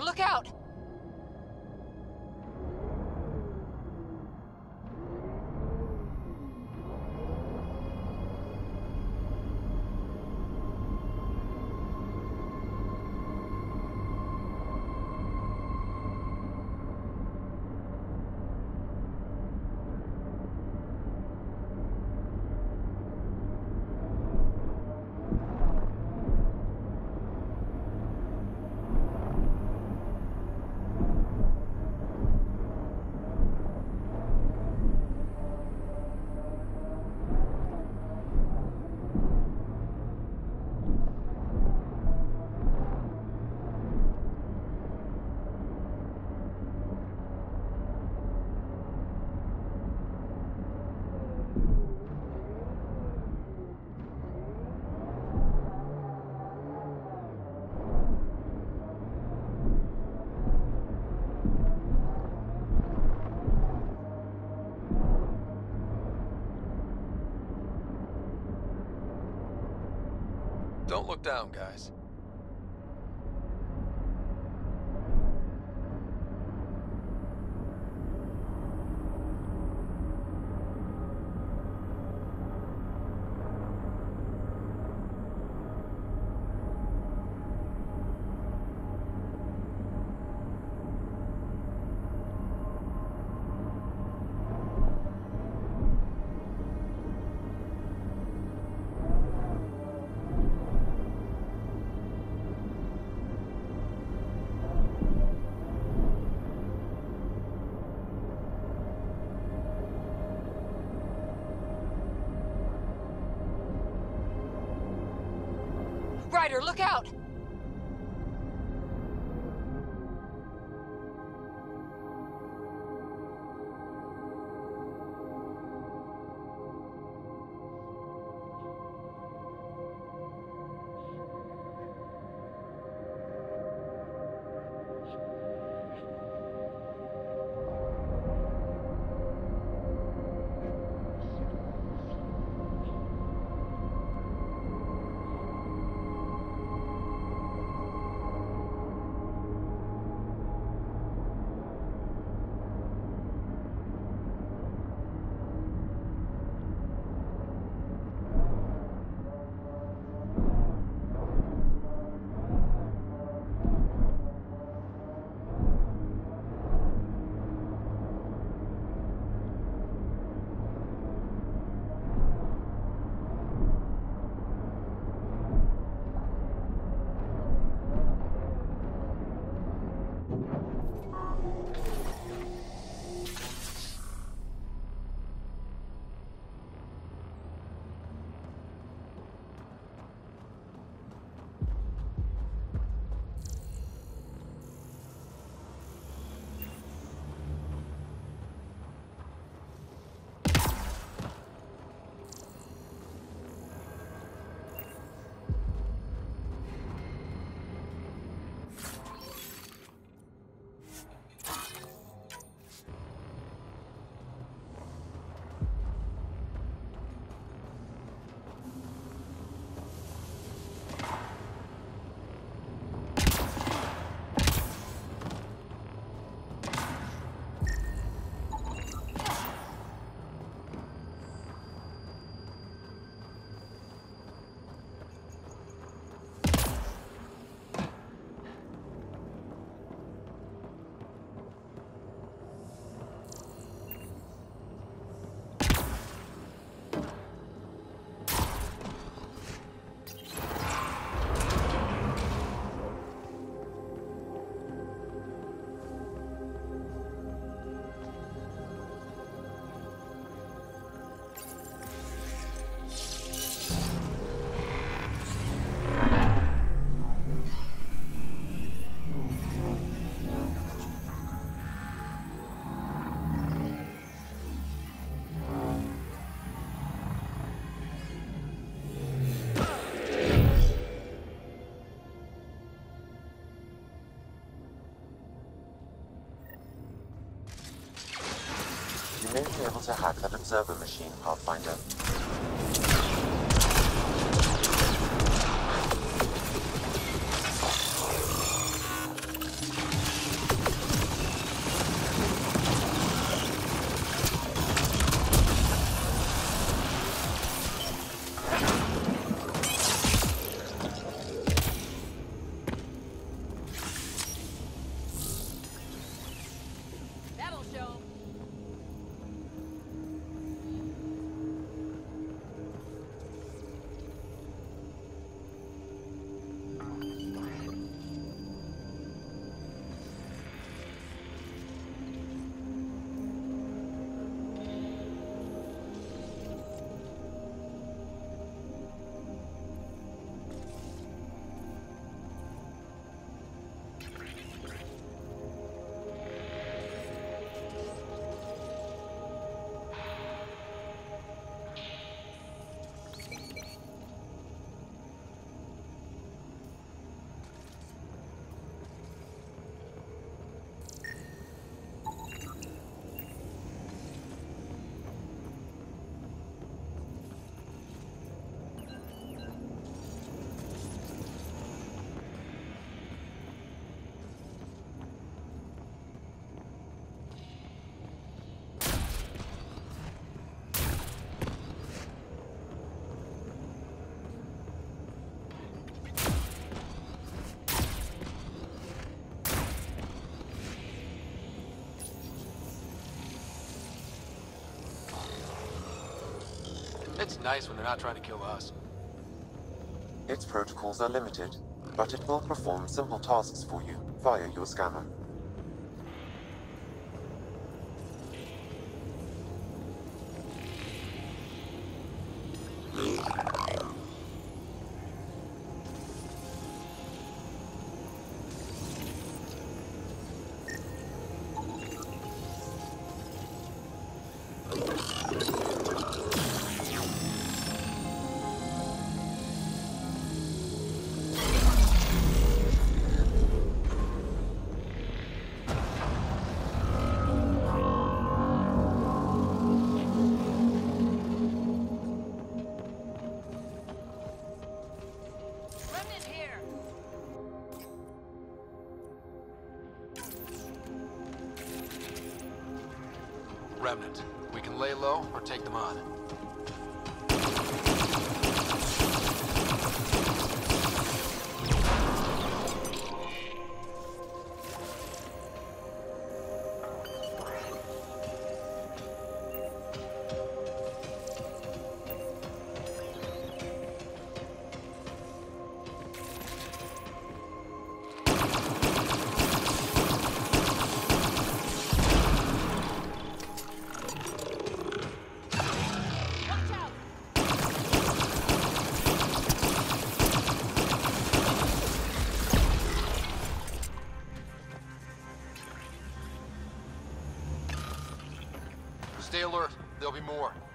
Look out! Don't look down, guys. Look out! Able to hack that observer machine, Pathfinder. It's nice when they're not trying to kill us. Its protocols are limited, but it will perform simple tasks for you via your scanner. Remnant. We can lay low or take them on. There'll be more.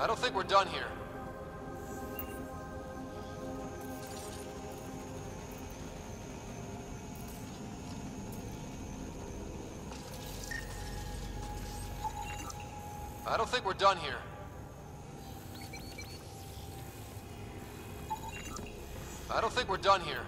I don't think we're done here. I don't think we're done here. I don't think we're done here.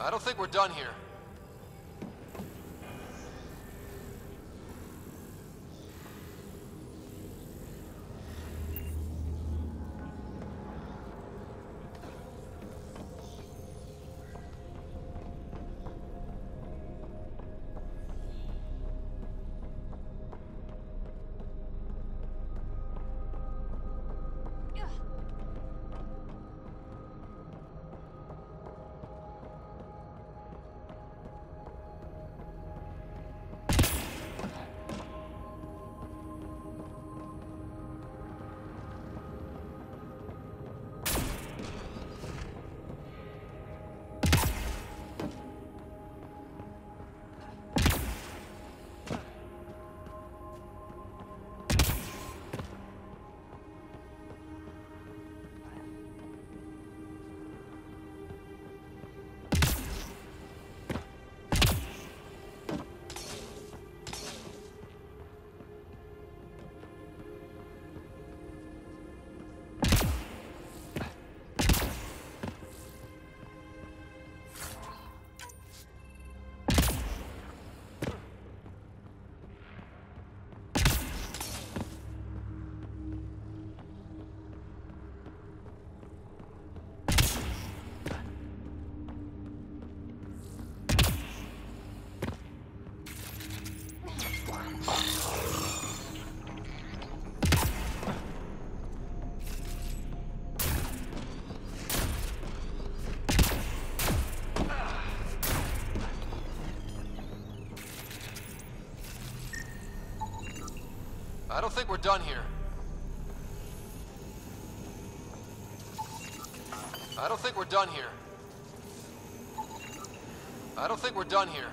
I don't think we're done here. I don't think we're done here. I don't think we're done here. I don't think we're done here.